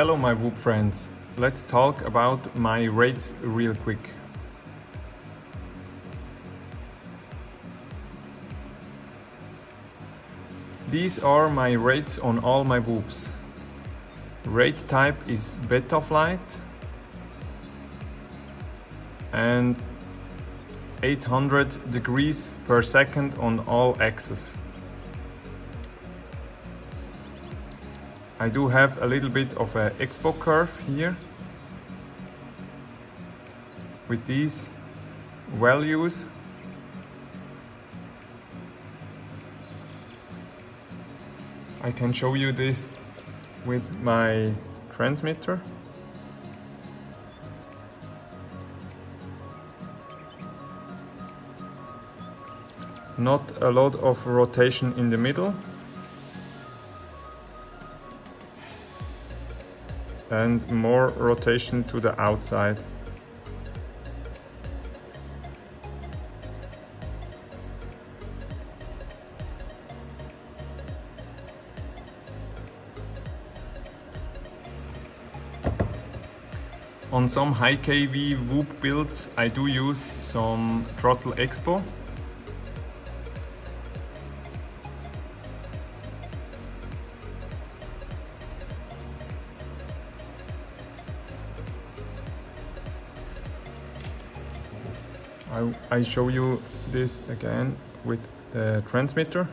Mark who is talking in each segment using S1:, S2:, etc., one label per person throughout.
S1: Hello my Whoop friends, let's talk about my rates real quick. These are my rates on all my Whoops. Rate type is Betaflight and 800 degrees per second on all axes. I do have a little bit of an expo curve here with these values. I can show you this with my transmitter. Not a lot of rotation in the middle and more rotation to the outside. On some high kV Whoop builds I do use some throttle expo I, I show you this again with the transmitter.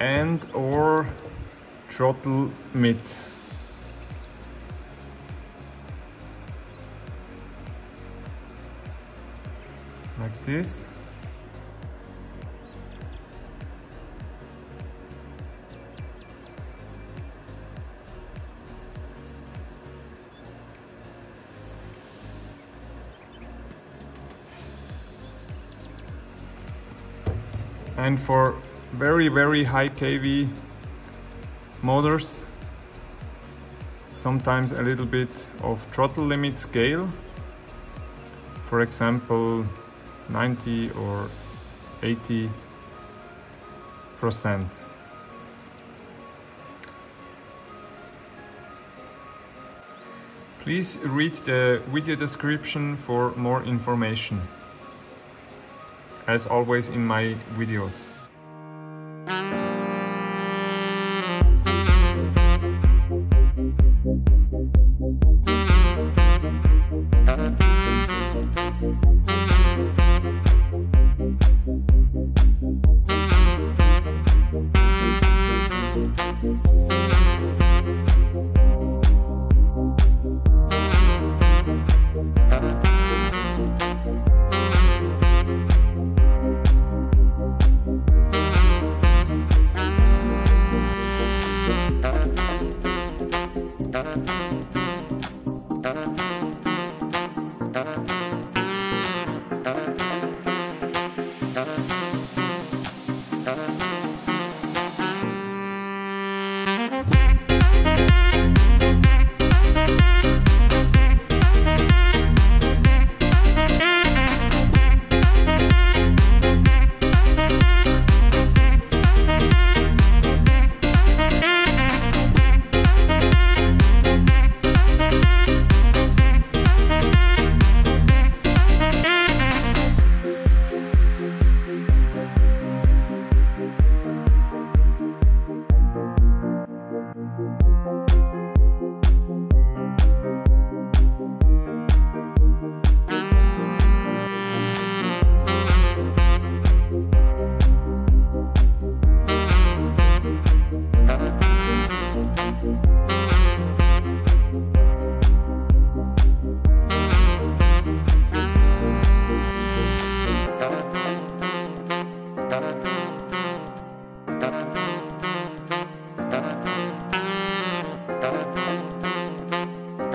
S1: And or throttle mid. Like this. And for very very high kV motors sometimes a little bit of throttle limit scale. For example 90 or 80 percent. Please read the video description for more information as always in my videos.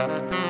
S1: Thank you.